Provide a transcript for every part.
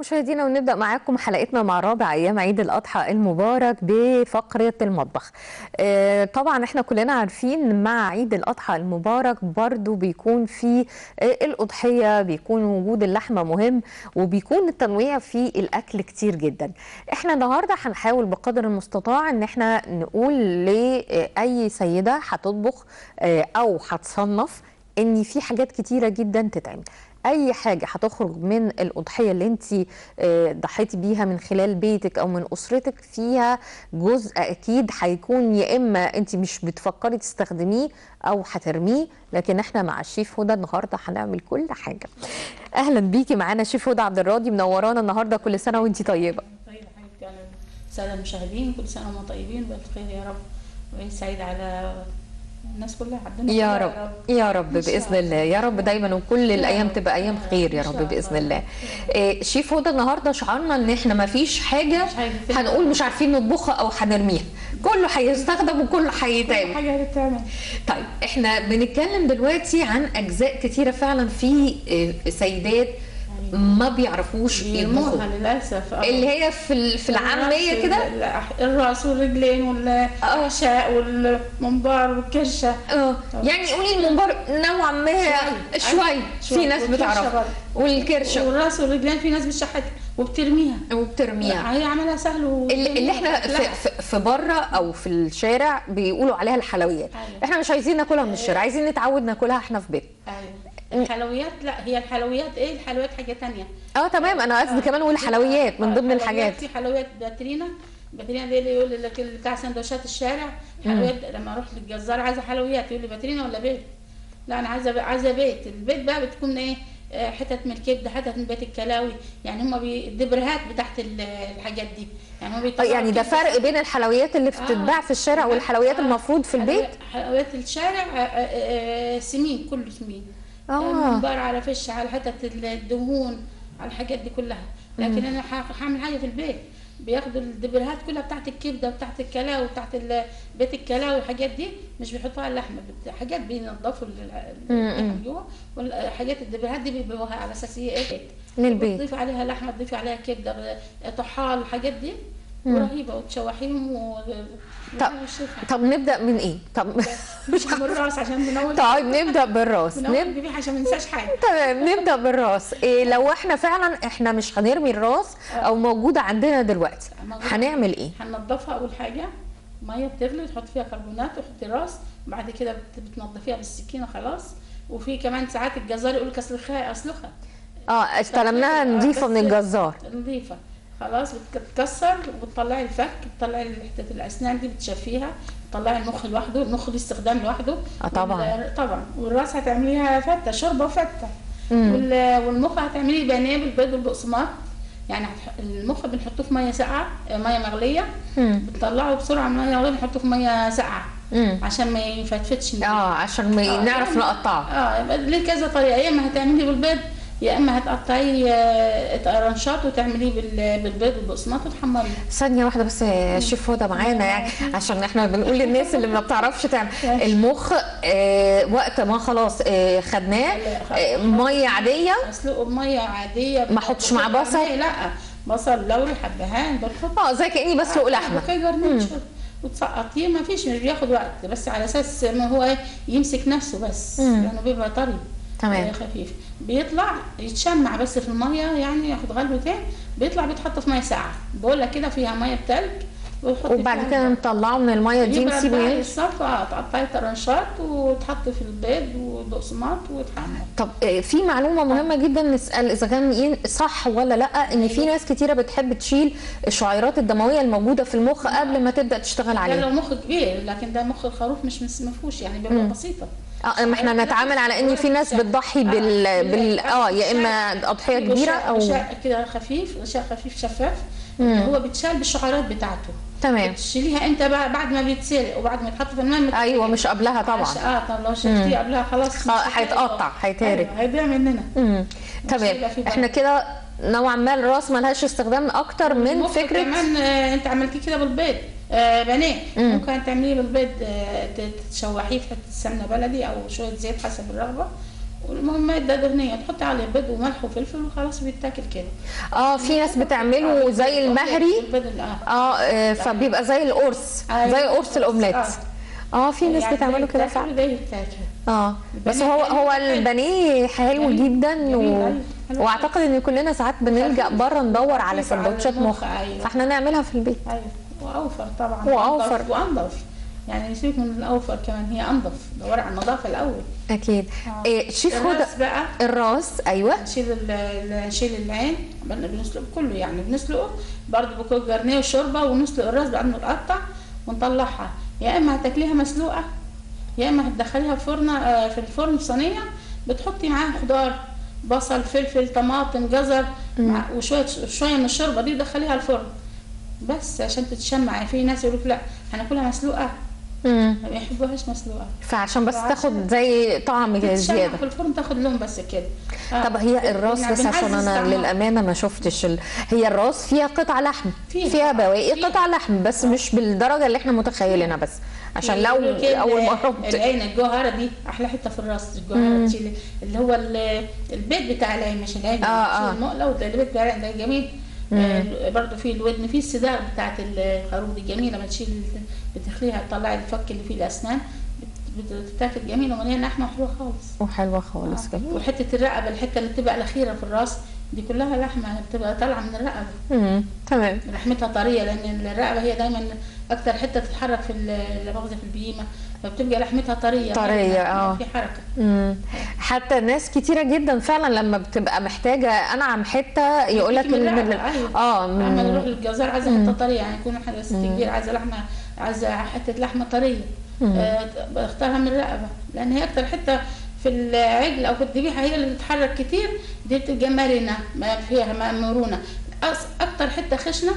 مشاهدينا ونبدأ معاكم حلقتنا مع رابع أيام عيد الأضحى المبارك بفقرة المطبخ. آه، طبعا إحنا كلنا عارفين مع عيد الأضحى المبارك برضو بيكون في آه، الأضحية بيكون وجود اللحمة مهم وبيكون التنويع في الأكل كتير جدا. إحنا النهارده هنحاول بقدر المستطاع إن إحنا نقول لأي سيدة هتطبخ آه، أو هتصنف إن في حاجات كتيرة جدا تتعمل. أي حاجة هتخرج من الأضحية اللي انت ضحيتي بيها من خلال بيتك أو من أسرتك فيها جزء أكيد هيكون يا إما انت مش بتفكري تستخدميه أو هترميه لكن إحنا مع الشيف هدى النهارده هنعمل كل حاجة. أهلا بيكي معانا شيف هدى عبد الراضي منورانا النهارده كل سنة وانت طيبة. طيب حبيبتي على الساده المشاهدين كل سنة وهم طيبين وبألف خير يا رب. وعيد سعيد على الناس كلها عندنا يا رب يا رب. بإذن الله. يا رب دايما وكل الأيام تبقى أيام خير يا رب بإذن الله. إيه، شيف هدى النهارده شعرنا إن إحنا ما فيش حاجة. هنقول مش عارفين نطبخها أو هنرميها. كله هيستخدم وكله كل هيتعمل حاجة هتتعمل. طيب إحنا بنتكلم دلوقتي عن أجزاء كتيرة فعلا في إيه، سيدات ما بيعرفوش يطبخوا. للأسف. آه. اللي هي في في العامية كده؟ ال- الرأس والرجلين والاحشاء والمنبار والكرشة. آه. يعني قولي المنبر نوعا ما شوي. شوي. في. ناس بتعرف. والكرشة. والرأس والرجلين في ناس بتشحت وبترميها. وبترميها. هي عملها سهل و... اللي, إحنا لا. في, في, بره أو في الشارع بيقولوا عليها الحلويات. أيوة. إحنا مش عايزين ناكلها من الشارع عايزين نتعود ناكلها إحنا في بيت. أيوه. الحلويات لا هي الحلويات إيه؟ الحلويات حاجة تانية. آه تمام. أنا قصدي كمان أقول حلويات من ضمن آه، الحاجات. في حلويات باترينا. باترينا دي اللي يقول لك بتاع سندوتشات الشارع. حلويات لما أروح للجزار عايزة حلويات يقول لي باترينا ولا بيت؟ لا أنا عايزة عايزة بيت. البيت بقى بتكون إيه؟ آه، حتت من الكبده حتت من بيت الكلاوي. يعني هم. الدبرهات بتاعت ال- الحاجات دي. يعني هم آه، بيطلعوا يعني ده فرق بين الحلويات اللي بتتباع في الشارع والحلويات آه. المفروض في البيت؟ حلويات- الشارع آه، آه، آه، سمين كله سمين. منبار على فش على حتت الدهون على الحاجات دي كلها. لكن أنا هعمل حاجة في البيت. بياخدوا الدبرهات كلها بتاعت الكبدة وبتاعت الكلاوي وبتاعت بيت الكلاوي والحاجات دي مش بيحطوها على اللحمة. حاجات بينضفوا ال- اللحمه جوه والحاجات الدبرهات دي بيبيعوها على أساس هي إيه؟ للبيت. تضيف عليها لحمة تضيف عليها كبدة طحال الحاجات دي. ورهيبه وتشوحيهم و طب طب نبدأ من إيه؟ طب مش من الراس عشان بنول طيب نبدأ بالراس. بنول نب... بيه عشان ما ننساش حاجة. تمام نبدأ بالراس. إيه لو إحنا فعلا إحنا مش هنرمي الراس أو موجوده عندنا دلوقتي موجودة. هنعمل إيه؟ هننضفها أول حاجة. مية بتغلي تحط فيها كربونات وتحطي راس. بعد كده بت- بتنضفيها بالسكينة خلاص. وفي كمان ساعات الجزار يقول لك اسلخها اسلخها آه استلمناها نظيفة من الجزار. نظيفة. خلاص بتتكسر وبتطلعي الفك بتطلعي حتة الأسنان دي بتشفيها تطلعي المخ لوحده المخ ليه استخدام لوحده. آه طبعاً. طبعا. والراس هتعمليها فتة شوربة وفتة. وال- والمخ هتعمليه بانيه بالبيض والبقسماط. يعني المخ بنحطه في مية ساقعة آه، مية مغلية. بتطلعه بسرعة من المية المغليه بنحطه في مية ساقعة. عشان ما يفتفتش. آه عشان ما آه، نعرف يعني- نقطعه. آه ليه كذا طريقة. يا إما هتعمليه بالبيض يا إما هتقطعيه آه، طرنشات وتعمليه بال- بالبيض والبقسماط وتحمريه ثانية واحدة بس يا شيف هدى معانا يعني عشان إحنا بنقول للناس اللي ما بتعرفش تعمل. المخ آه وقت ما خلاص آه خدناه آه مية عادية. أسلقه بمية عادية. ما احطش معاه بصل؟ لا بصل لوري حبهان بنحط آه زي كأني بسلق أوكي جرنيش وتسقطيه ما فيش مش بياخد وقت بس على أساس ما هو يمسك نفسه بس. لأنه بيبقى طري. تمام. آه، خفيف. بيطلع يتشمع بس في المية يعني ياخد غلوتين بيطلع بيتحط في مية ساقعة. بوله كده فيها مية بتلج وبعد كده نطلعه من المية دي نسيبه الصف آه تقطعي طرنشات وتحط في البيض والبقسماط وتحمر. طب آه، في معلومة مهمة جدا نسأل إذا كان صح ولا لأ؟ إن في ناس كتيرة بتحب تشيل الشعيرات الدموية الموجودة في المخ قبل ما تبدأ تشتغل ده عليها. لو مخ كبير لكن ده مخ الخروف مش مفهوش يعني بيبقى بسيطة. آه ما إحنا نتعامل على إن في ناس بتضحي بال, بال... آه يا إما أضحية كبيرة أو غشاء كده خفيف غشاء خفيف شفاف. هو بيتشال بالشعيرات بتاعته. تمام. تشيليها بقى بعد ما بيتسلق وبعد ما يتحط في مت- أيوه مش قبلها طبعا. آه طب لو شلتيه قبلها خلاص. آه مش هيتقطع هيتهرب. أيوة، هيضيع مننا تمام. إحنا كده نوعا ما الرأس ملهاش استخدام أكتر من فكرة كمان آه أنت عملتيه كده بالبيض. آه بانيه ممكن تعمليه بالبيض آه ت- تشوحيه في حتة سمنه بلدي أو شوية زيت حسب الرغبة. المهم ماده دهنيه تحطي عليه بيض وملح وفلفل وخلاص بيتاكل كده. آه في ناس بتعمله زي المهري البيض ال- آه. آه، فبيبقى زي القرص أيوة. زي قرص الأومليت. آه. آه في ناس يعني بتعمله ده كده فعلا. آه بس هو هو. البانيه حلو. جدا و... أيوة. وأعتقد إن كلنا ساعات بنلجأ بره ندور على سندوتشات مخ. أيوة. فإحنا نعملها في البيت. أيوه. وأوفر طبعا. وأوفر. وأنضف- وانضف يعني سيبك من الأوفر كمان هي انضف دوري على النظافة الأول. أكيد. آه. إيه شيف هدى الراس بقى. الراس أيوه. نشيل نشيل العين. بنسلق كله يعني بنسلقه. برضه بكون جرنيه وشوربة ونسلق الراس بعد ما نقطع ونطلعها. يا إما هتاكليها مسلوقة يا إما هتدخليها في فرن آه، في الفرن في صينية. بتحطي معاها خضار بصل فلفل طماطم جزر مع وشوية شوية من الشوربة دي تدخليها الفرن. بس عشان تتشمع في ناس يقولوا لك لا هناكلها مسلوقة. ما بيحبوهاش مسلوقة فعشان بس فعشان تاخد زي طعم زيادة في الفرن تاخد لون بس كده آه. طب هي الراس يعني بس عشان أنا. للأمانة ما شفتش ال... هي الراس فيها قطع لحم فيها. فيها بواقي فيها. قطع لحم بس مش بالدرجة اللي إحنا متخيلينها بس عشان لو أول مرة. العين الجوهرة دي أحلى حتة في الراس الجوهرة تشيل اللي هو ال- البيت بتاع العين مش العين آه، تشيل آه. المقلة والبيت بتاع العين ده جميل آه برضه في الودن في الصداع بتاعت الخروف دي جميلة لما تشيل بتخليها تطلعي الفك اللي فيه الأسنان بت- بتتاكل جميله ومليانه لحمه حلوة خالص. وحلوة خالص آه. جميل وحتة الرقبة الحته اللي بتبقى الأخيرة في الرأس دي كلها لحمة بتبقى طالعة من الرقبة. مم. تمام. لحمتها طرية لأن الرقبة هي دايما أكتر حتة تتحرك في ال- لا مؤاخذه في البهيمة. فبتبقى لحمتها طرية طرية، مرنة، آه. في حركة. مم. حتى ناس كتيرة جدا فعلا لما بتبقى محتاجة انعم حتة يقول لك من. آه لما نروح للجزار عايزة حتة طرية يعني يكون حاجة ست كبير عايزة لحمة عايزة حتة لحمة طرية. آه بختارها من الرقبه لأن هي أكتر حتة في العجل أو في الذبيحه هي اللي بتتحرك كتير دي بتبقى مرنة ما فيها مرونة. أكتر حتة خشنة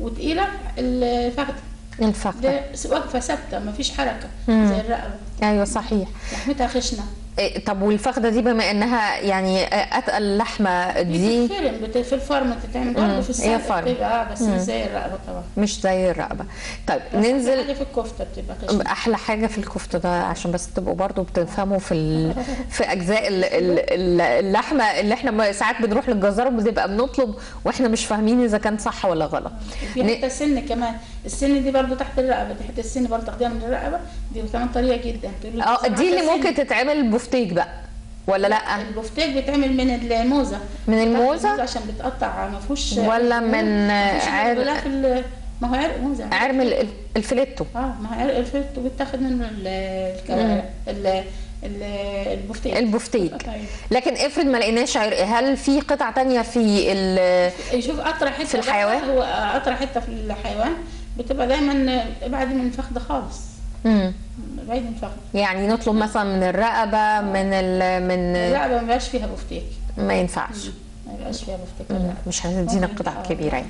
وتقيلة الفخذ الفخذ ده واقفه ثابتة ما فيش حركة. مم. زي الرقبة. أيوه صحيح. لحمتها خشنة. إيه، طب والفخدة دي بما إنها يعني أتقل لحمة دي؟ بتتفرم بت- في الفرن بتتعمل. برضه في السلق فرن. بتبقى آه، بس مش زي الرقبة طبعا. مش زي الرقبة. طيب ننزل حاجة في الكفتة بتبقى أحلى حاجة في الكفتة ده عشان بس تبقوا برضو بتفهموا في ال... في أجزاء ال... ال... ال- اللحمة اللي إحنا ساعات بنروح للجزار بنبقى بنطلب وإحنا مش فاهمين إذا كان صح ولا غلط. في ن- حتة السن كمان. السن دي برضه تحت الرقبة حتة السن برضه تاخديها من الرقبة دي كمان طريه جدا. آه دي اللي. ممكن تتعمل بفتيك بقى ولا لأ؟ البفتيك بيتعمل من الموزة. من الموزة؟ عشان بتقطع ما فيهوش ولا من عرق- غلاف ال- ما هو عرق موزة. عرق ال- الفليتو. آه ما هو عرق الفلتو وبيتاخد منه ال- الكوارع البفتيك البفتيك. لكن افرض ما لقيناش عرق هل في قطع تانية في ال... شوف أطرى حتة في الحيوان؟ هو أطرى حتة في الحيوان بتبقى دايما بعد من الفخذ خالص. مم. بعيد من الفخذ يعني نطلب مثلا من الرقبة من ال... من الرقبة ما بيبقاش فيها بفتيك. ما ينفعش. ما بيبقاش فيها بفتيك. مش هتدينا قطع آه. كبيرة يعني.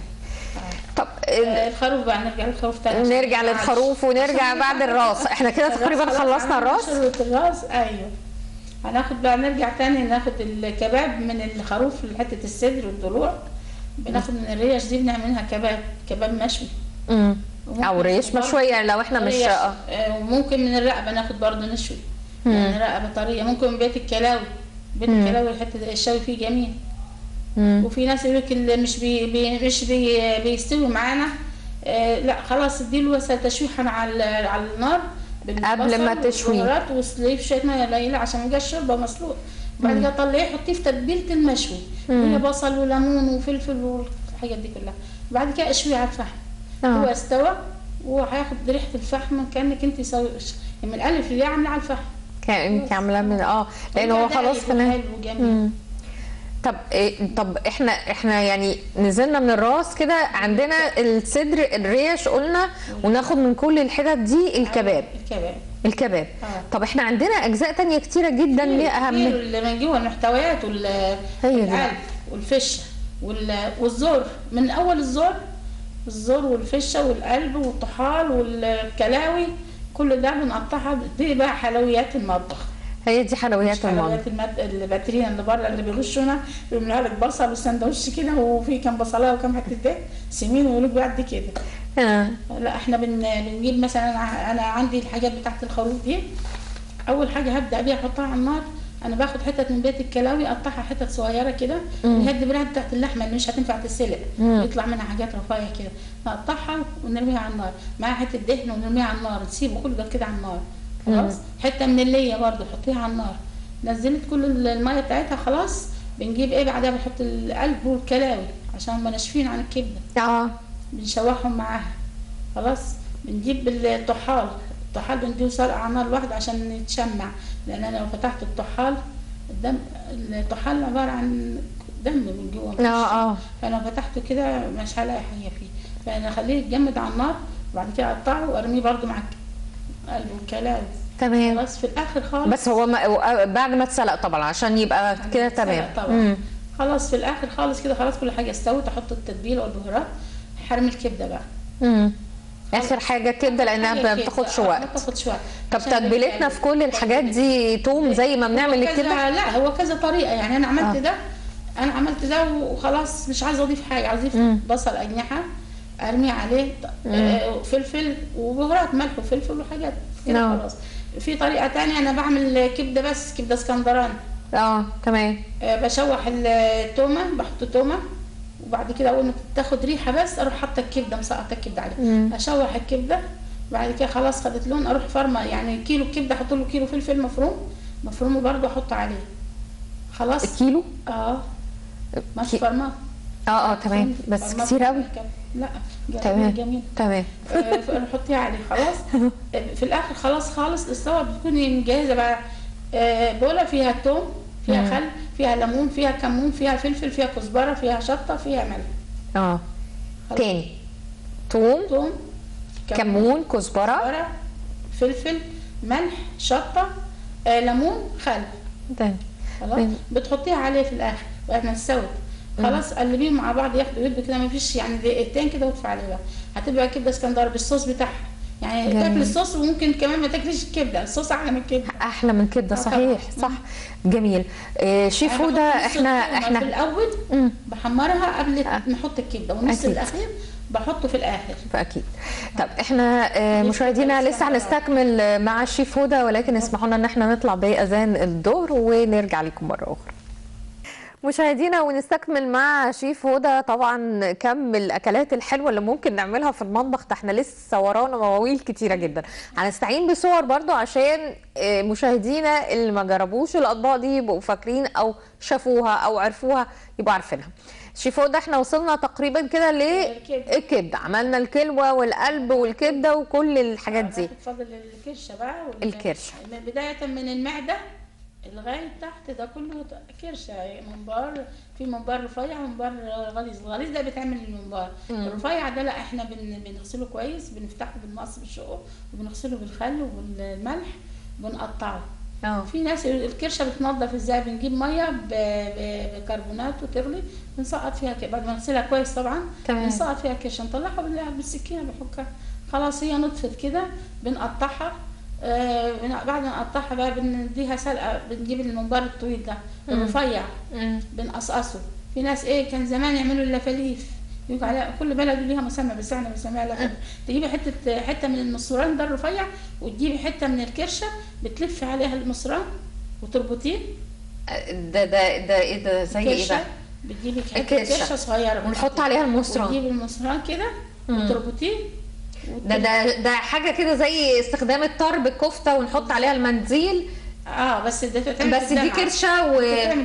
آه. طب آه، الخروف بقى نرجع للخروف تاني. نرجع للخروف. ونرجع بعد الراس. إحنا كده تقريبا خلصنا الراس. الراس. أيوه. هناخد بقى نرجع تاني ناخد الكباب من الخروف لحته الصدر والضلوع. بناخد من الريش دي بنعمل منها كباب كباب مشوي. مم. أو ريش مشوية لو إحنا مش ريش. آه. وممكن من الرقبة ناخد برضه نشوي. يعني رقبة طرية. ممكن من بيت الكلاوي. بيت الكلاوي الحتة الشوي فيه جميل. مم. وفي ناس يقول لك اللي مش بي بي مش بي بيستوي معانا. آه لا خلاص اديله بس تشويحة على على النار. قبل ما. والبهارات وسليف شوية مية قليلة عشان ما يبقاش شوربة مسلوق وبعد كده طلعيه حطيه في تتبيلة المشوي. هي بصل وليمون وفلفل والحاجات دي كلها. بعد كده اشويه على الفحم. هو استوى وهياخد ريحة الفحم كأنك أنت سوي من الألف للياء عاملة على الفحم. كأن أنت عاملة من آه لأن هو خلاص كمان حلو وجميل. مم. طب إيه طب إحنا إحنا يعني نزلنا من الراس كده عندنا الصدر الريش قلنا وناخد من كل الحتت دي الكباب. الكباب. الكباب. آه. طب إحنا عندنا أجزاء تانية كتيرة جدا ليها أهم. اللي جوه المحتويات. والقلب والفشة وال- والزور. من أول الزور الزور والفشة والقلب والطحال والكلاوي كل ده بنقطعها دي بقى حلويات المطبخ. هي دي حلويات المطبخ حلويات المد... الباترين اللي بره اللي بيغشونا بيعملوا لك بصل وسندوتش كده وفي كام بصلاية وكام حتة ده سمين ويقولوا لك بعد كده. آه. لا إحنا بن... بنجيب مثلا أنا عندي الحاجات بتاعت الخروف دي. أول حاجة هبدأ بيها أحطها على النار. أنا باخد حتت من بيت الكلاوي أقطعها حتت صغيرة كده هي الدبرات بتاعت اللحمة اللي مش هتنفع تتسلق. يطلع منها حاجات رفيع كده. نقطعها ونرميها على النار. مع حتة دهن ونرميها على النار. نسيبه كله ده كده على النار. خلاص؟ حتة من اللية برضو حطيها على النار. نزلت كل المية بتاعتها خلاص. بنجيب إيه بعدها؟ بنحط القلب والكلاوي عشان هم ناشفين عن الكبدة. آه. بنشوحهم معاها. خلاص؟ بنجيب الطحال. الطحال على نار واحدة عشان يتشمع. لأن أنا لو فتحت الطحال الدم الطحال عبارة عن دم من جوه. آه آه. فأنا لو فتحته كده مش هلاقي حاجة فيه. فأنا أخليه يتجمد على النار وبعد كده أقطعه وأرميه برضو مع قلب الكلاوي تمام. خلاص في الآخر خالص بس هو ما بعد ما اتسلق طبعا عشان يبقى كده تمام. طبعا. مم. خلاص في الآخر خالص كده خلاص كل حاجة استوت. أحط التتبيلة والبهارات حرم الكبدة بقى. مم. آخر حاجة كده لأنها ما. بتاخدش آه، ما وقت. بتاخدش وقت. طب تتبيلتنا في كل الحاجات دي توم زي ما بنعمل الكبده لا هو كذا طريقة. يعني أنا عملت آه. ده أنا عملت ده وخلاص مش عايزة أضيف حاجة. عايزه اضيف. بصل أجنحة أرمي عليه آه، فلفل وبهارات ملح وفلفل وحاجات كده نعم. خلاص. في طريقة تانية أنا بعمل كبدة بس كبدة اسكندراني. آه تمام. آه، بشوح التومة بحط تومة. وبعد كده أول ما تاخد ريحة بس أروح حاطة الكبدة مسقطة الكبدة عليها. أشوح الكبدة بعد كده خلاص خدت لون أروح فرمه يعني كيلو الكبده أحط له كيلو فلفل مفروم مفروم برضه أحط عليه. خلاص. الكيلو؟ آه. مش كي- فرمه آه آه تمام. بس كتير قوي لا جميل تمام. جميل. تمام. آه، حطيها عليه خلاص. آه، في الآخر خلاص خالص استوى بتكوني مجهزة بقى. آه، بوله فيها توم. فيها. خل فيها ليمون فيها كمون فيها فلفل فيها كزبرة فيها شطة فيها ملح. آه. تاني. توم توم كمون كزبرة. كزبرة فلفل ملح شطة آه، ليمون خل. خلاص. بتحطيها عليه في الآخر ما تستوي خلاص؟ قلبيهم مع بعض ياخدوا يدوا كده ما فيش يعني دقيقتين كده وادفع عليه بقى. هتبقى كبدة اسكندر بالصوص بتاعها. يعني جميل. تاكل الصوص وممكن كمان ما تاكليش الكبدة الصوص أحلى من الكبدة أحلى من كده آه صحيح. صح جميل آه شيف هدى إحنا التومة في إحنا الأول مم. بحمرها قبل آه. نحط الكبدة والنص أكيد. الأخير بحطه في الآخر أكيد طب إحنا آه، مشاهدينا لسه هنستكمل مع الشيف هدى ولكن اسمحوا لنا إن إحنا نطلع بإذان الظهر ونرجع لكم مرة أخرى مشاهدينا ونستكمل مع شيف هدى. طبعا كم الأكلات الحلوة اللي ممكن نعملها في المطبخ ده إحنا لسه ورانا مواويل كتيرة جدا. هنستعين بصور برضو عشان آه، مشاهدينا اللي ما جربوش الأطباق دي يبقوا فاكرين أو شافوها أو عرفوها يبقوا عارفينها. شيف هدى إحنا وصلنا تقريبا كده. للكبده عملنا الكلوة والقلب والكبدة وكل الحاجات دي. فاضل الكرشة بقى الكرشة. بداية من المعدة. لغايه تحت ده كله كرشه منبار في منبار رفيع ومنبار غليظ. الغليظ ده بيتعمل من المنبار. الرفيع ده لا إحنا بن بنغسله كويس بنفتحه بالمقص بالشقه وبنغسله بالخل وبالملح بنقطعه. آه. في ناس الكرشة بتنضف إزاي؟ بنجيب مية بكربونات وتغلي بنسقط فيها بعد ما نغسلها كويس طبعا تمام. بنسقط فيها كرشة نطلعها بال- بالسكينة بنحكها. خلاص هي نطفت كده بنقطعها. آه بعد ما نقطعها بقى بنديها سلقة بنجيب المنبار الطويل ده. الرفيع. بنقصقصه. في ناس إيه كان زمان يعملوا اللفاليف يقول عليها كل بلد ليها مسمى بس إحنا بنسميها لفاليف تجيبي حتة حتة من المصران ده الرفيع وتجيبي حتة من الكرشة بتلفي عليها المصران وتربطيه. ده ده ده إيه ده؟ زي إيه بقى بتجيبي حتة. كرشه صغيرة. ونحط عليها المصران وتجيبي المصران كده. وتربطيه. ده ده ده حاجة كده زي استخدام الطرب الكفتة ونحط عليها المنديل آه بس ده بتتعمل بس في دي. كرشه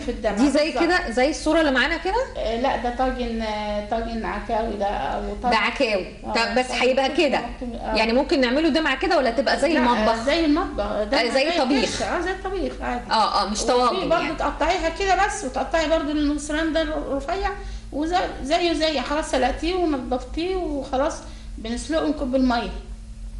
الدمعة. ودي زي. كده زي الصورة اللي معانا كده؟ آه، لا ده طاجن آه، طاجن عكاوي ده أو طاجن ده عكاوي. آه، طب بس هيبقى كده. آه. يعني ممكن نعمله ده مع كده ولا تبقى زي لا، المطبخ؟ زي المطبخ. ده آه، زي طبيخ. الكرشة، آه زي الطبيخ عادي. آه آه مش طواجن برضه يعني. تقطعيها كده بس وتقطعي برضه المصران ده رفيع وزي زيه زي خلاص سلقتيه ونضفتيه وخلاص. بنسلقه ونكب المية.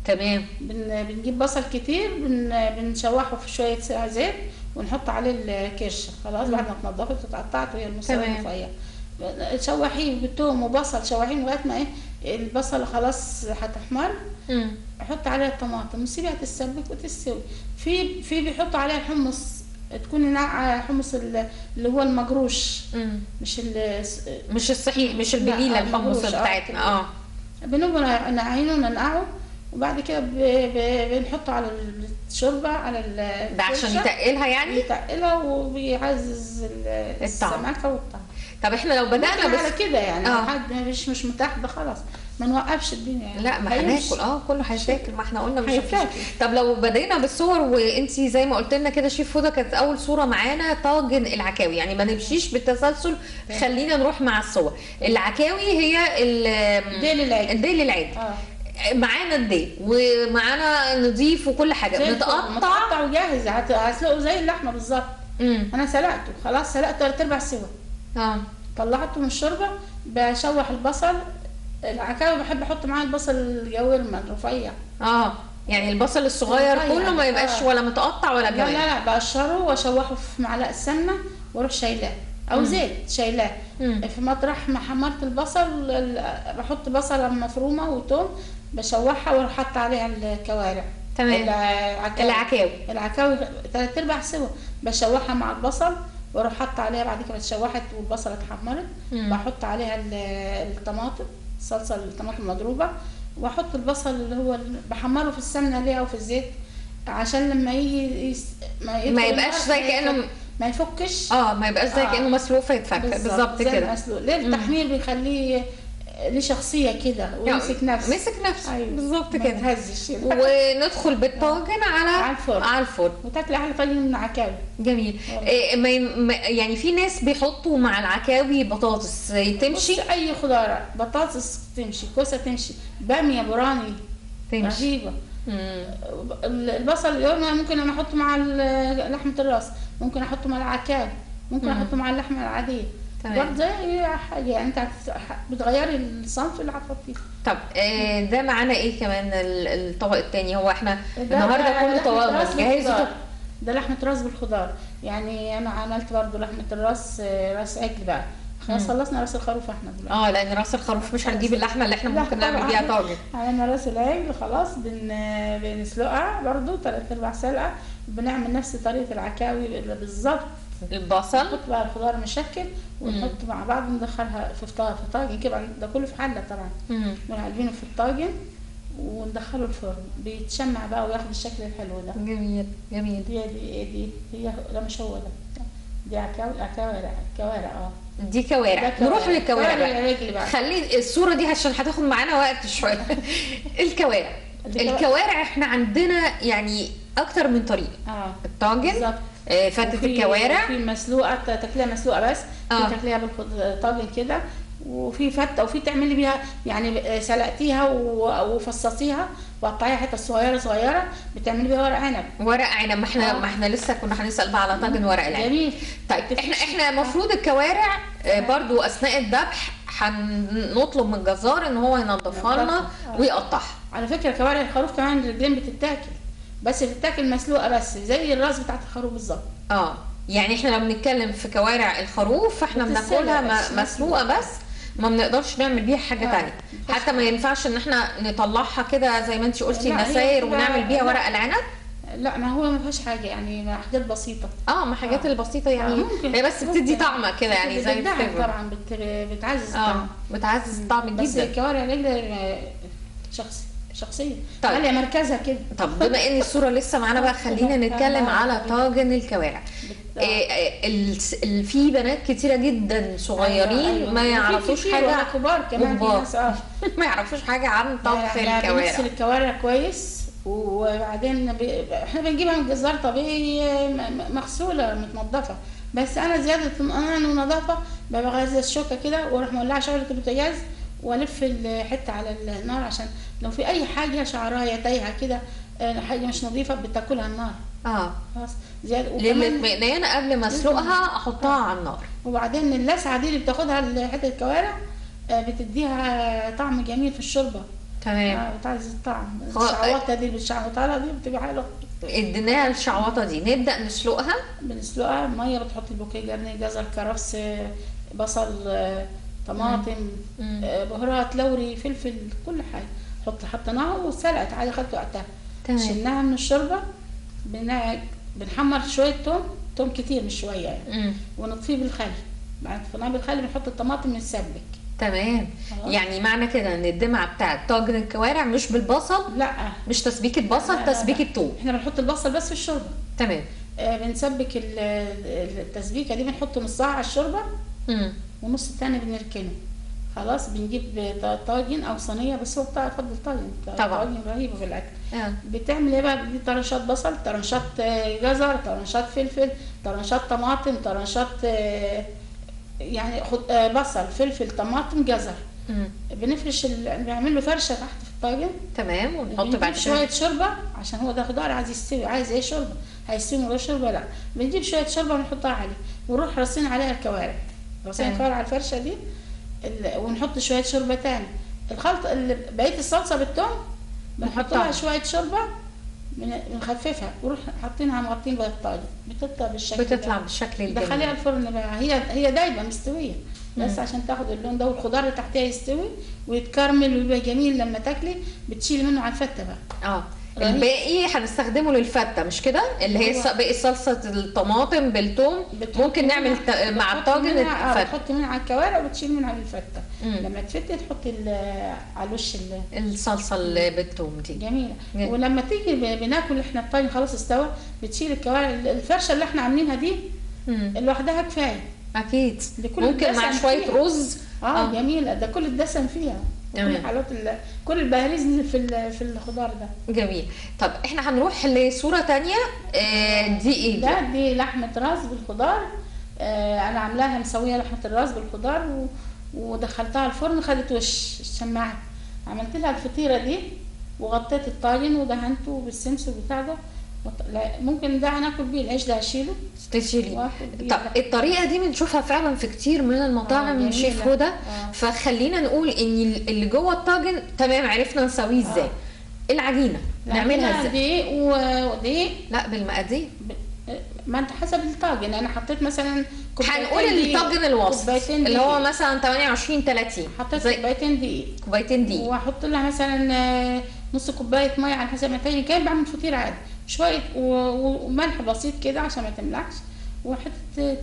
تمام. بن بنجيب بصل كتير بن بنشوحه في شوية زيت ونحط عليه الكرشه خلاص بعد ما اتنضفت واتقطعت وهي المصران تمام. رفيع تشوحيه بالثوم وبصل شوحيه لغاية ما إيه البصل خلاص هتحمر. أحط عليها الطماطم وسيبها تتسبك وتستوي. في في بيحطوا عليها حمص تكون ناقعة حمص ال- اللي هو المجروش مم. مش مش الصحيح مش البليلة الحمص آه، بتاعتنا. آه. بنبقى نعينه وننقعه وبعد كده ب... ب... بنحطه على الشوربة على ده عشان. يتقلها يعني يتقلها وبيعزز. السمكه والطعم طب إحنا لو بدأنا ممكن على بس كده يعني آه. حد مش مش متاح ده خلاص ما نوقفش الدنيا يعني. لا ما. هناكل آه كله هيتاكل. ما إحنا قلنا مش. طب لو بدينا بالصور وانتي زي ما قلت لنا كده شيف هدى كانت أول صورة معانا طاجن العكاوي. يعني ما نمشيش بالتسلسل خلينا نروح مع الصور. العكاوي هي ال- ديل العيد الديل العادي آه. معانا الديل ومعانا نضيف وكل حاجة. متقطع. متقطع وجاهز. هت- هتسلقه زي اللحمة بالظبط. أنا سلقته. خلاص سلقته تلات أرباع سوا. آه. طلعته من الشوربة بشوح البصل العكاوي بحب أحط معاه البصل الجويرمه الرفيع آه يعني البصل الصغير. كله ما يبقاش آه. ولا متقطع ولا لا كمان لا لا بقشره واشوحه في معلقة سمنة وأروح شايلاه. أو زيت شايلاه. مم. في مطرح ما حمرت البصل ال- بحط بصلة مفرومة وتوم بشوحها وأروح حاطة عليها الكوارع. تمام. العكاوي. العكاوي. العكاوي تلات أرباع سوا. بشوحها مع البصل وأروح حاطة عليها بعد كده اتشوحت والبصلة اتحمرت. مم. بحط عليها ال- الطماطم. الصلصه الطماطم المضروبة وأحط البصل اللي هو بحمره في السمنة ليه أو في الزيت عشان لما يجي يس... ما, ما يبقاش زي يفك- ما يفكش. آه ما يبقاش زي آه. كأنه مسلوق فيتفك. بالظبط كده. المسلوق. ليه؟ التحمير بيخليه ليه شخصيه كده ويمسك نفسه. مسك نفسه. أيوة. بالظبط ما كده. وندخل بالطاجن على على الفرن. على الفرن وتاكل أحلى طاجن من عكاوي جميل. إيه ما يعني في ناس بيحطوا مع العكاوي بطاطس تمشي. أي خضار بطاطس تمشي كوسة تمشي بامية براني تمشي. رهيبة. البصل اليوم ممكن أنا أحطه مع لحمة الراس ممكن أحطه مع العكاوي ممكن مم. أحطه مع اللحمة العادية. تمام. برضه زي حاجة يعني أنت بتغيري الصنف اللي هتحطيه طب إيه ده معانا إيه كمان ال- الطبق التاني؟ هو إحنا ده- النهارده ده كله طواجن بالخضار. ده لحمة راس بالخضار. يعني أنا عملت برضو لحمة الراس آه، راس عجل بقى. خلاص. خلصنا راس الخروف إحنا دلوقتي. آه لأن راس الخروف مش هنجيب اللحمة اللي إحنا ممكن نعمل. بيها طاجن. عملنا راس العجل خلاص بن... بنسلقها برضو تلات ارباع سلقة. بنعمل نفس طريقة العكاوي بالظبط البصل. نحط بقى الخضار مشكل ونحط مع بعض ندخلها في فطا- في طاجن كده ده كله في حلة طبعا. ونعجنه في الطاجن وندخله الفرن. بيتشمع بقى وياخد الشكل الحلو ده. جميل جميل. هي دي دي هي لا مش هو ده دي كوارع كوارع آه. دي كوارع. ده. نروح للكوارع بقى. خلي الصورة دي عشان هتاخد معانا وقت شوية. الكوارع. الكوارع. إحنا عندنا يعني أكتر من طريقه آه. الطاجن بالظبط. فتة وفي- الكوارع. في مسلوقة تاكليها مسلوقة بس. آه. في تاكليها بالطاجن كده. وفي فته وفي تعملي بيها يعني سلقتيها و- وفصصيها وقطعيها حتت صغيرة صغيرة. بتعملي بيها ورق عنب. ورق عنب. ما إحنا آه. ما إحنا لسه كنا هنسأل بقى على طاجن ورق العنب. جميل. طيب إحنا إحنا المفروض الكوارع آه، برضو أثناء الذبح هنطلب من الجزار إن هو ينظفها لنا. آه. ويقطعها. على فكرة كوارع الخروف كمان الرجلين بتتاكل. بس بتتاكل مسلوقة بس زي الراس بتاعت الخروف بالظبط آه يعني إحنا لو بنتكلم في كوارع الخروف فاحنا بناكلها بس، مسلوقة بس ما بنقدرش نعمل بيها حاجة آه. تانية حتى ما ينفعش إن إحنا نطلعها كده زي ما انت قلتي كده- ونعمل بيها. ورق العنب لا ما هو ما فيهاش حاجة يعني حاجات بسيطة آه ما حاجات آه. البسيطة يعني آه،. هي بس بتدي. طعمة كده يعني زي الفليفر طبعا بت... بتعزز الطعم بتعزز الطعم بس جدا الكوارع رجل شخص شخصية طيب. طيب. مركزها كده طب بما إن الصورة لسه معانا بقى خلينا نتكلم آه. على طاجن الكوارع إيه إيه في بنات كتيرة جدا صغيرين أيوة، أيوة. ما يعرفوش حاجة كبار كمان آه ما يعرفوش حاجة عن طبخ الكوارع بنغسل الكوارع كويس وبعدين. إحنا بنجيبها من الجزار طبيعي مغسولة متنضفة بس أنا زيادة الامان والنظافة بغزل الشوكة كده وأروح مولعة شعله البوتاجاز والف الحتة على النار عشان لو في أي حاجة شعرايه تايهه كده آه، حاجة مش نظيفة بتاكلها النار. آه. خلاص. زيادة. وكمان للاطمئنان قبل ما أسلقها أحطها على النار. وبعدين اللسعة دي اللي بتاخدها حتة الكوارع آه، بتديها طعم جميل في الشوربة. تمام. آه بتعزز الطعم. الشعوطه دي لها دي بتبقى حلوة. اديناها الشعوطه دي. نبدأ نسلقها. بنسلقها. مية بتحطي البوكيه جرنيه جزر كرفس آه، بصل آه، طماطم. آه، بهارات لوري فلفل كل حاجة حط حطيناها واتسلقت عادي خدت وقتها تمام. شلناها من الشوربة بن- بنحمر شوية توم توم كتير مش شوية يعني. ونطفيه بالخل بعد طفيناه بالخل بنحط الطماطم نتسبك تمام. يعني معنى كده إن الدمعة بتاعت طاجن الكوارع مش بالبصل لا مش تسبيكة بصل لا، لا، تسبيكه. توم إحنا بنحط البصل بس في الشوربة تمام آه بنسبك ال- ال- التسبيكة دي بنحط نصها على الشوربة مم. ونص التاني بنركنه. خلاص بنجيب طاجن أو صينية بس هو بتاع افضل طاجن. طبعا. طاجن رهيب في الأكل. آه. بتعمل إيه بقى؟ دي طرنشات بصل طرنشات آه، جزر طرنشات فلفل طرنشات طماطم طرنشات آه، يعني خد آه، بصل فلفل طماطم جزر. مم. بنفرش ال... بنعمل له فرشة تحت في الطاجن. تمام ونحط بعد شوية شوية شوربة عشان هو ده خضار عايز يستوي عايز إيه شوربة؟ هيستوي من غير شوربة؟ لا. بنجيب شوية شوربة ونحطها عليه ونروح رصين عليها الكوارع. تمام. الكوارع على الفرشة دي. ونحط شوية شوربة تاني الخلطة بقية الصلصة بالثوم بنحط نحطها. لها شوية شوربة بن- بنخففها ونروح حاطينها مغطين بقى الطاجن بتطلع بالشكل بتطلع ده. بالشكل دخليها الجميل الفرن بقى هي هي دايبة مستوية بس مم. عشان تاخد اللون ده والخضار اللي تحتها يستوي ويتكرمل ويبقى جميل لما تاكلي بتشيلي منه على الفتة بقى آه. الباقي هنستخدمه للفتة مش كده اللي هي باقي صلصة الطماطم بالثوم ممكن نعمل مع الطاجن آه الفتة بتحطي منها على الكوارع وبتشيلي منها الفتة. لما تفتي تحطي ال- على الوش ال- الصلصة اللي بالثوم دي جميلة جميل. ولما تيجي بناكل إحنا الطاجن خلاص استوى بتشيل الكوارع الفرشة اللي إحنا عاملينها دي. لوحدها كفاية أكيد ممكن مع شوية. رز آه, آه. آه. جميلة ده كل الدسم فيها. كل حالات ال- كل البهاريز في في الخضار ده. جميل. طب إحنا هنروح لصورة تانية آه دي إيه؟ ده دي لحمة راس بالخضار. آه أنا عاملاها مسوية لحمة الراس بالخضار و... ودخلتها الفرن خدت وش الشماعة. عملت لها الفطيرة دي وغطيت الطاجن ودهنته بالسمسم بتاع ده. ممكن ده هناكل بيه العيش ده هشيله؟ تشيلي. طب. الطريقة دي بنشوفها فعلا في كتير من المطاعم جميلة. شيف هدى. آه. فخلينا نقول إن اللي جوه الطاجن تمام عرفنا نسويه إزاي. آه. العجينة نعملها إزاي؟ دقيق ودقيق. لا بالمقادير. ما أنت حسب الطاجن. أنا حطيت مثلا كوبايتين هنقول الطاجن الوسط اللي هو. مثلا 28 30 حطيت زي كوبايتين دقيق. كوبايتين دقيق. وأحط لها مثلا آه، نص كوباية مية على حسب ما تاني. كأني بعمل فطير عادي. شوية وملح بسيط كده عشان ما تملحش. وحته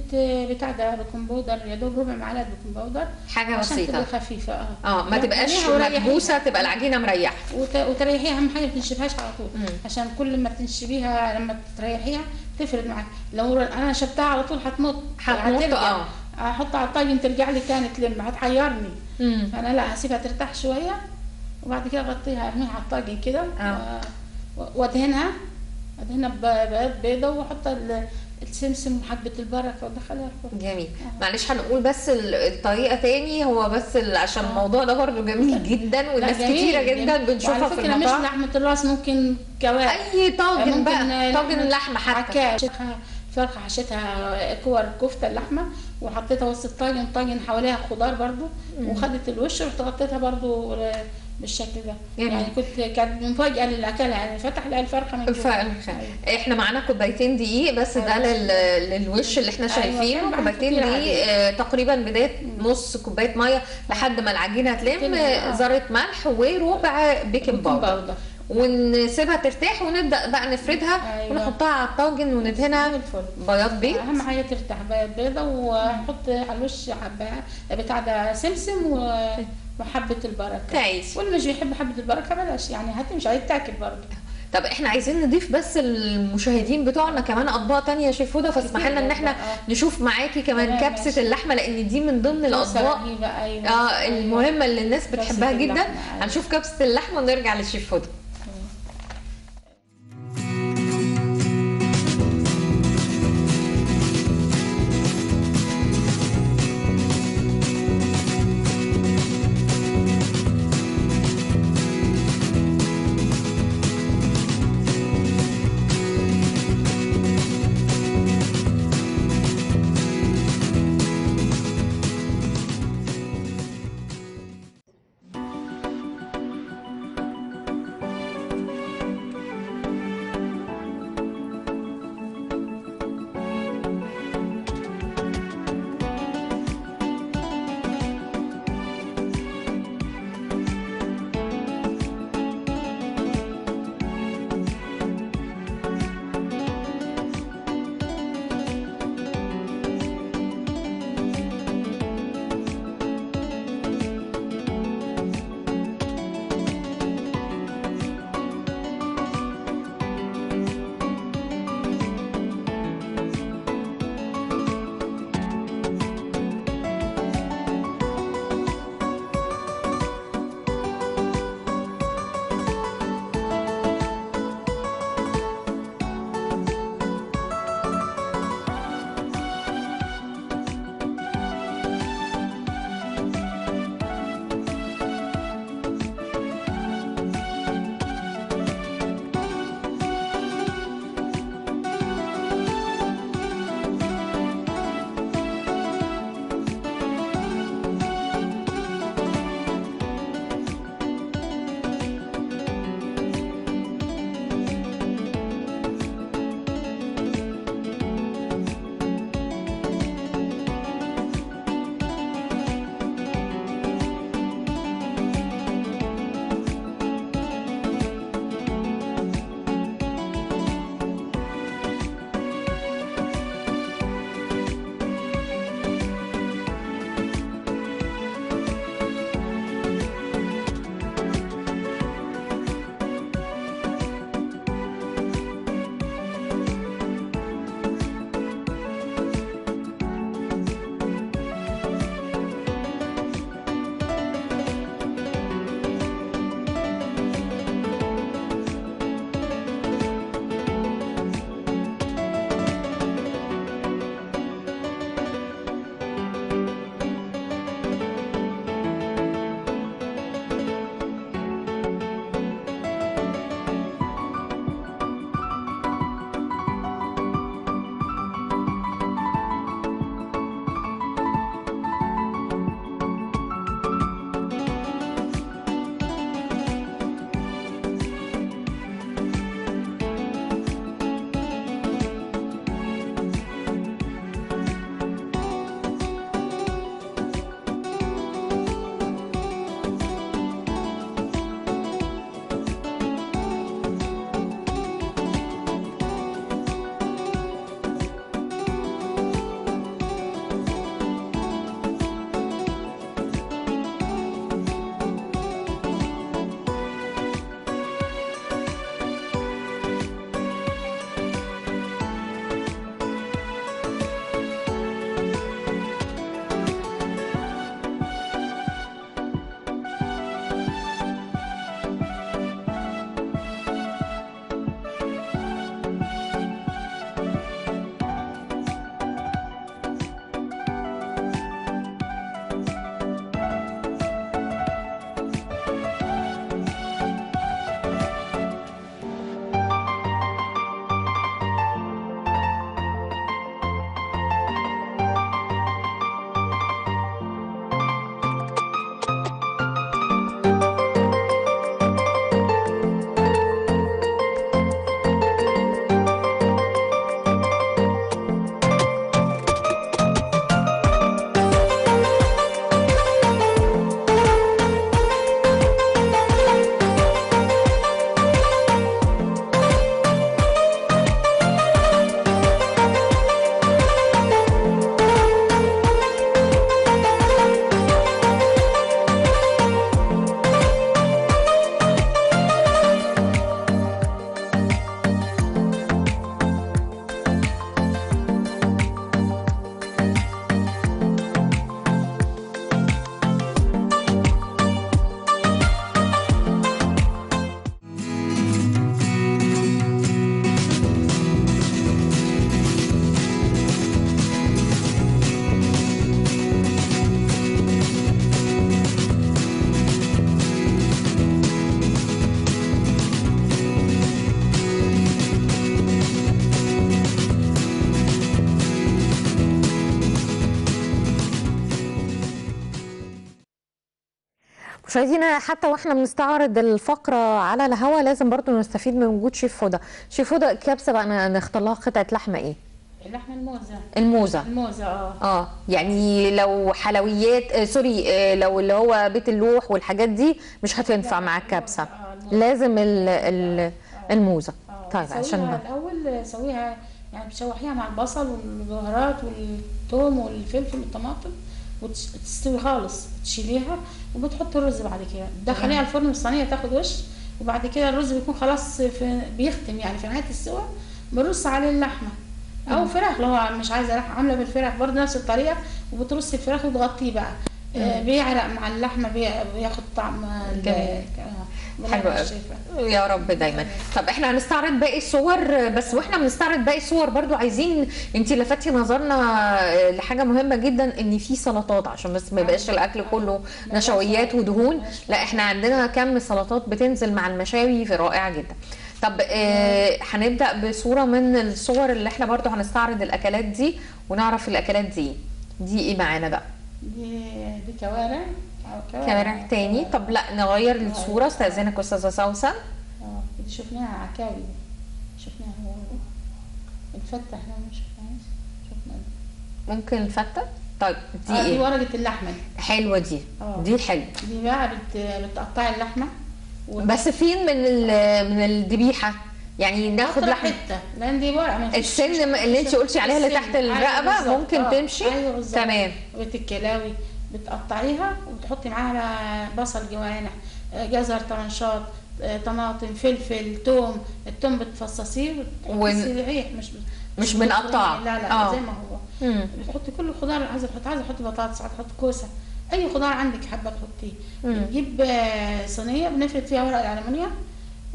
بتاع ده baking powder يا دوب ربع معلقة baking powder حاجة عشان بسيطة. تبقى خفيفة. آه. آه ما تبقاش. مكبوسه تبقى العجينة مريحة. وت- وتريحيها أهم حاجة ما تنشفهاش على طول. مم. عشان كل ما تنشفيها لما تريحيها تفرد معاك. لو أنا شفتها على طول هتمط هتمط،. آه. احطها على الطاجن ترجع لي تاني تلم. هتحيرني. فأنا لا هسيبها ترتاح شوية. وبعد كده أغطيها أرميها على الطاجن كده. آه. وأدهنها. ببياض بيضة واحط ال- السمسم وحبة البركه وادخلها الفرن جميل. معلش هنقول بس ال- الطريقة تاني هو بس عشان الموضوع ده برضه جميل جدا جميل، كتيرة جدا. بنشوفها في فكرة مش المطاعم. لحمة الراس ممكن كوارع أي طاجن بقى طاجن لحمة حتى. فرخة حشيتها كور كفتة اللحمه وحطيتها وسط الطاجن الطاجن حواليها خضار برضو وخدت الوش ورحت غطيتها برضو بالشكل ده. جميل. يعني كنت كانت مفاجأة للي اكلها يعني فتح لها الفرخة من فعلا إحنا معانا كوبايتين دقيق بس ده لل... للوش اللي إحنا أيوة، شايفينه. بعد كوبايتين دقيق آه، تقريبا بداية نص كوباية مية لحد ما العجينة تلم، آه، آه. ذره ملح وربع baking powder ونسيبها ترتاح ونبدأ بقى نفردها أيوة. ونحطها على الطاجن وندهنها بياض بيض أهم حاجة ترتاح بيض بيضة وحط على الوش حبة بتاع ده سمسم و- وحبه البركة تعيش واللي مش بيحب حبه البركة بلاش يعني هتمشي هيتاكل برضه طب إحنا عايزين نضيف بس المشاهدين بتوعنا كمان أطباق تانية يا شيف هدى فاسمحي لنا إن إحنا آه. نشوف معاكي كمان كبسة ماشي. اللحمة لأن دي من ضمن الأطباق أيوه آه أيوة. المهمة اللي الناس بتحبها جدا أيوة. هنشوف كبسة اللحمة ونرجع للشيف هدى مشاهدينا حتى وإحنا بنستعرض الفقرة على الهوا لازم برضو نستفيد من وجود شيف هدى شيف هدى الكبسه بقى نختار لها قطعة لحمة إيه؟ اللحمة الموزة. الموزة. الموزة آه. آه يعني لو حلويات آه سوري آه لو اللي هو بيت اللوح والحاجات دي مش هتنفع مع الكبسة. آه،. لازم ال ال الموزة. آه، طيب عشان الأول سويها يعني بتشوحيها مع البصل والبهارات والثوم والفلفل والطماطم. وتستوي خالص تشيليها وبتحطي الرز بعد كده. تدخليها الفرن الصينيه تاخد وش وبعد كده الرز بيكون خلاص في بيختم يعني في نهاية السوا بنرص عليه اللحمة. أو فراخ لو مش عايزة لحمة عاملة بالفراخ برضه نفس الطريقة وبترصي الفراخ وتغطيه بقى. آه، بيعرق مع اللحمة بي- بياخد طعم جميل. آه، حلو قوي. يا رب دايما. طب إحنا هنستعرض باقي الصور بس وإحنا بنستعرض باقي الصور برضو عايزين انت لفتي نظرنا لحاجة مهمة جدا إن في سلطات عشان بس ما يبقاش الأكل كله نشويات ودهون. لا إحنا عندنا كم سلطات بتنزل مع المشاوي في رائعة جدا. طب آه هنبدأ بصورة من الصور اللي إحنا برضو هنستعرض الأكلات دي ونعرف الأكلات دي. دي إيه معانا بقى؟ دي دي كوارع. أو كوارع تاني. طب لا نغير الصورة. استأذنك أستاذة سوسن آه شفناها عكاوي. شفناها هو. الفتة إحنا ما شفناهاش. شفنا. ممكن الفتة؟ طيب دي آه دي إيه؟ ورقة اللحمة. دي حلوة دي. آه. دي حلوة. دي بقى بت... بتقطعي اللحمة وت- بس فين من من الذبيحة؟ يعني ناخد قطرة لحم حتة. لأن دي فيش- السن اللي انت قلتي عليها اللي. تحت أيوة الرقبه بالظبط. ممكن آه، تمشي. بالظبط. تمام. بيت الكلاوي. بتقطعيها وتحطي معاها بصل جوانح آه، جزر طرنشات آه، طماطم فلفل توم. التوم بتفصصيه وتحطي ريح مش مش بنقطعه. لا لا آه. زي ما هو. مم. بتحطي كل الخضار اللي عايزة تحطي. عايزة تحطي بطاطس عايزة تحطي كوسة. أي خضار عندك حابة تحطيه. مم. نجيب آه، صينية بنفرد فيها ورق الالومنيوم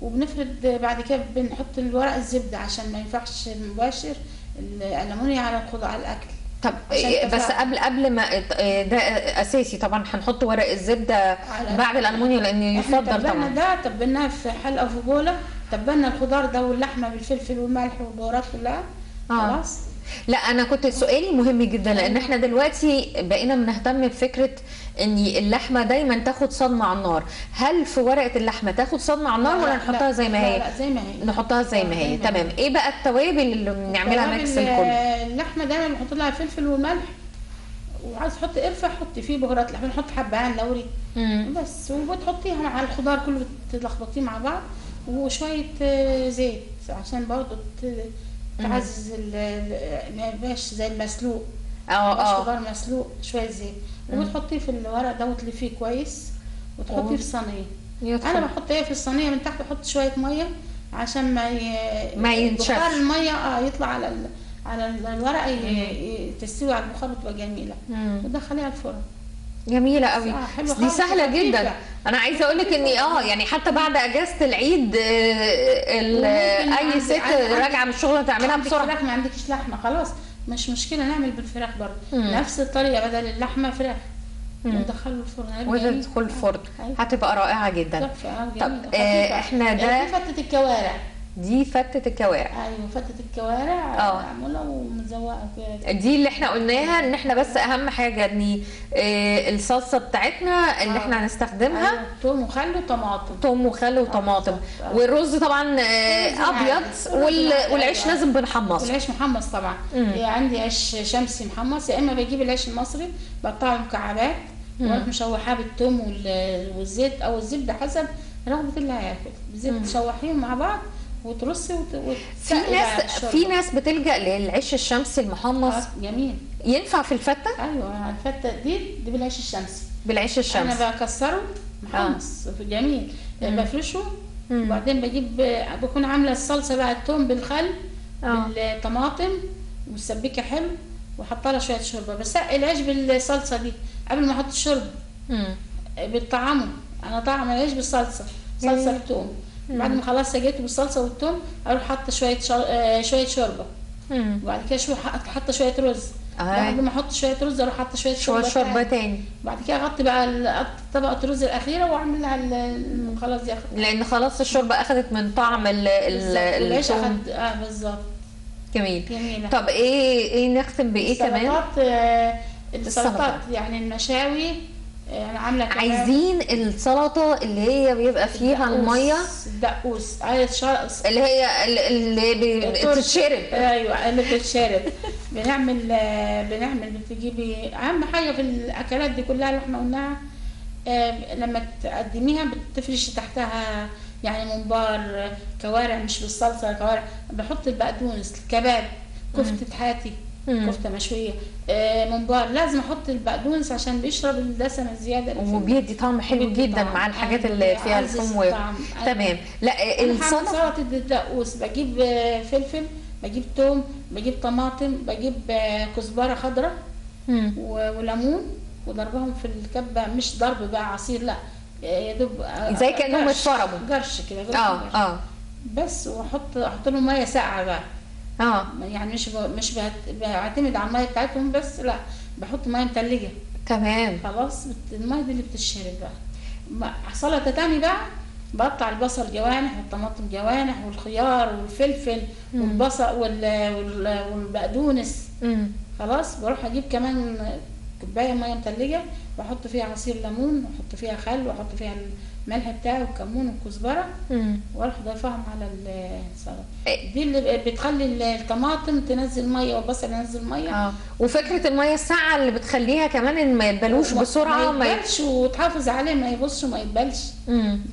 وبنفرد بعد كده بنحط الورق الزبدة عشان ما ينفعش مباشر الالومنيوم على الخضار على الأكل. طب إيه، بس. قبل قبل ما إيه، ده أساسي طبعا هنحط ورق الزبدة بعد الالمونيوم لأن يفضل طبعا ده تبلناه في حلقة في بولة تبلنا الخضار ده واللحمة بالفلفل والملح والبهارات كلها آه. خلاص لا أنا كنت سؤالي مهم جدا لأن إحنا دلوقتي بقينا بنهتم بفكرة إن اللحمة دايما تاخد صدمة على النار. هل في ورقة اللحمة تاخد صدمة على النار لا، ولا لا، نحطها زي ما هي؟ لا زي ما هي. نحطها زي ما هي. تمام. إيه بقى التوابل اللي بنعملها mix الكل آه، اللحمة دايما بنحط لها فلفل والملح وعايز تحطي قرفة حطي فيه بهارات لحمة. نحط حبهان لوري. بس. وبتحطيها مع الخضار كله تلخبطيه مع بعض. وشوية آه، زيت عشان برضه تعزز ما يبقاش زي المسلوق. آه آه. خضار مسلوق شوية زيت. وبتحطيه في الورق ده وتلفيه كويس وتحطيه في صينية. أنا بحط إيه في الصينية؟ من تحت بحط شوية مية عشان ما ي... ما ينشفش. بخار المية آه يطلع على ال... على ال- الورقه ي... تستوي على البخار وتبقى جميلة. وتدخليها الفرن. جميلة قوي. آه، دي سهلة. جدا. أنا عايزة أقول لك إني آه يعني حتى بعد إجازة العيد آه، أي ست راجعة من الشغل تعملها عندك بسرعة. ما عندكش لحمة خلاص. مش مشكلة نعمل بالفراخ برضه. نفس الطريقة بدل اللحمة فراخ مم. وندخله الفرن. وتدخل الفرن أيوة. هتبقى رائعة جدا آه، طب، جميلة، آه، خفيفة. إحنا ده- فتة الكوارع دي فتة الكوارع أيوه فتة الكوارع آه. معمولة ومتزوقة كده دي اللي إحنا قلناها إن إحنا بس أهم حاجة إن آه، الصلصة بتاعتنا اللي آه. إحنا هنستخدمها أيوة، توم وخل وطماطم توم وخل وطماطم. آه. والرز طبعا آه، رز أبيض. وال- عادي، والعيش. لازم بنحمصه والعيش محمص طبعا مم. إيه، عندي عيش شمسي محمص يا إما بجيب العيش المصري بقطعه مكعبات وأروح مشوحاه بالثوم وال- والزيت أو الزبدة حسب رغبة اللي هياكل بالزيت تشوحيهم مع بعض وترصي وت... في ناس. في ناس بتلجأ للعيش الشمسي المحمص. آه، جميل. ينفع في الفتة؟ أيوه الفتة دي دي بالعيش الشمسي. بالعيش الشمسي. أنا بكسره محمص. جميل. بفرشه. وبعدين بجيب بكون عاملة الصلصة بقى الثوم بالخل آه. بالطماطم مسبكه حلو وحاطه لها شوية شوربة. بسقي العيش بالصلصة دي قبل ما أحط الشوربة. مم. بالطعامه أنا طعم العيش بالصلصة. صلصة بتوم بعد ما خلاص سجيته بالصلصة والثوم أروح حاطة شوية شر... آه، شوية شوربة. وبعد كده حط- حاطة شوية رز آه. بعد ما أحط شوية رز أروح حاطة شوية شوربة شوربة تاني. بعد كده أغطي بقى طبقة الرز الأخيرة واعمل لها خلاص دي أخد- لأن خلاص الشوربة اخذت من طعم ال بالظبط. ال والعيش الثوم اخد آه بالظبط جميل جميلة طب إيه إيه نختم بإيه كمان السلطات آه، السلطات. يعني المشاوي أنا عاملة كمان عايزين السلطة اللي هي بيبقى فيها دقوس- المية. دقوس. عايز شر... اللي هي ال- اللي بتتشرب. أيوه اللي بتتشرب. بنعمل بنعمل بتجيبي أهم حاجة في الأكلات دي كلها اللي إحنا قلناها لما تقدميها بتفرشي تحتها يعني ممبار كوارع مش بالصلصة كوارع. بحط البقدونس الكباب كفتة حاتي. كفتة مشوية. آه، ممبار لازم أحط البقدونس عشان بيشرب الدسم الزيادة اللي. وبيدي طعم حلو جدا. مع الحاجات اللي فيها عايز لحوم و... تمام. لا بعمل السلطه سلطة الدقوس. بجيب آه، فلفل بجيب توم بجيب طماطم بجيب آه، كزبرة خضراء وليمون وضربهم في الكبة. مش ضرب بقى عصير لا. يا دوب زي كأنهم جرش- اتفرموا. جرش كده آه. آه. بس وأحط أحط لهم مية ساقعة بقى. آه. يعني مش ب... مش بعت- بعتمد على المية بتاعتهم بس لا بحط مية متلجة. تمام خلاص بت- المية دي اللي بتتشرب بقى. سلطه تاني بقى بقطع البصل جوانح والطماطم جوانح والخيار والفلفل والبصل وال... وال... والبقدونس. مم. خلاص بروح أجيب كمان كوباية مية متلجة واحط فيها عصير ليمون وأحط فيها خل وأحط فيها الملح بتاعي والكمون والكزبره. وأروح ضيفهم على السلطة. إيه. دي اللي بتخلي الطماطم تنزل مية والبصل ينزل مية. آه. وفكرة المية الساقعة اللي بتخليها كمان إن ما يتبلوش بسرعة ما ما يتبلش وتحافظ عليه ما يبصش وما يتبلش.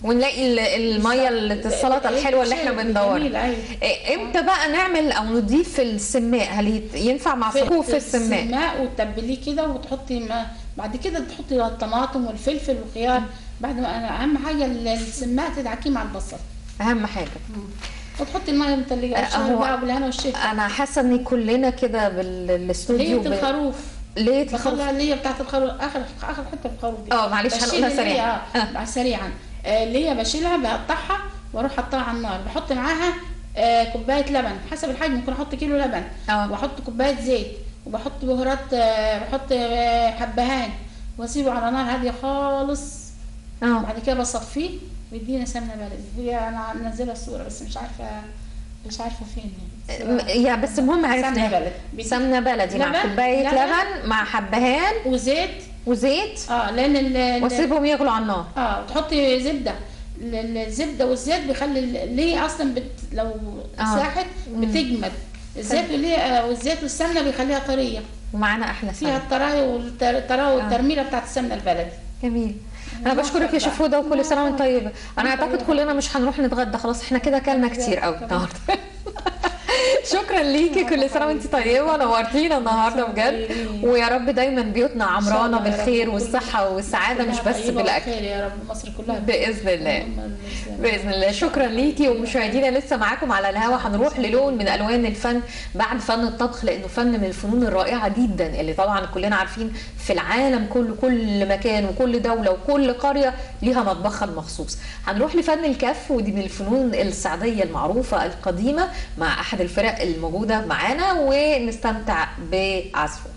ونلاقي ال- المية اللي السلطة الحلوة اللي إحنا بندورها أيوة. إيه، إمتى بقى نعمل أو نضيف السماء؟ هل ينفع مع صفوف السماء؟ السماء وتتبليه كده وتحطي ما بعد كده تحطي الطماطم والفلفل والخيار بعد ما أنا أهم حاجة السماء تدعكيه مع البصل. أهم حاجة. وتحطي الميه المتلجه الشهر هو- بقى بالهنا والشفا أنا حاسة ان كلنا كده بالاستوديو ليه الخروف. ليه بخليها اللي بتاعت الخروف. آخر آخر حتة الخروف دي. آه معلش هنقولها سريعا. آه سريعا. آه، اللي هي بشيلها بقطعها وأروح حطها على النار. بحط معاها آه، كوباية لبن. حسب الحجم ممكن أحط كيلو لبن. آه. وأحط كوباية زيت. وبحط بهارات آه، بحط آه، حبهان. وأسيبه على نار هادية خالص. آه. بعد كده بصفيه ويدينا سمنة بلدي. هي أنا منزلة الصورة بس مش عارفة مش عارفة فين يعني. يا بس المهم سمنة عرفنا بلدي سمنة بلدي مع كوباية لبن. لبن مع حبهان. وزيت. وزيت. آه لأن وأسيبهم يغلوا على النار. آه وتحطي زبدة. ال- ال- الزبدة والزيت بيخلي ليه أصلا بت لو آه. ساحت بتجمد. الزيت والليه آه، والزيت والسمنة بيخليها طرية. ومعانا أحلى فيها سمنه الطرايه والطرايه والترميلة بتاعت السمنة البلدي. جميل. أنا بشكرك يا شيف هدى وكل سنة وأنت طيبه أنا أعتقد كلنا مش هنروح نتغدى. خلاص إحنا كده أكلنا كتير قوي النهارده. شكرا ليكي كل سنة وأنت طيبة. نورتينا النهارده بجد. ويا رب دايما بيوتنا عمرانة بالخير والصحة والسعادة مش بس بالأكل. يا رب. مصر كلها بإذن الله. بإذن الله. شكرا ليكي ومشاهدينا لسه معاكم على الهوا. هنروح للون من ألوان الفن بعد فن الطبخ لأنه فن من الفنون الرائعة جدا اللي طبعا كلنا عارفين في العالم كله كل مكان وكل دولة وكل قرية ليها مطبخها المخصوص. هنروح لفن الكف ودي من الفنون السعديه المعروفة القديمة مع أحد الفرق الموجودة معانا ونستمتع بعزفه.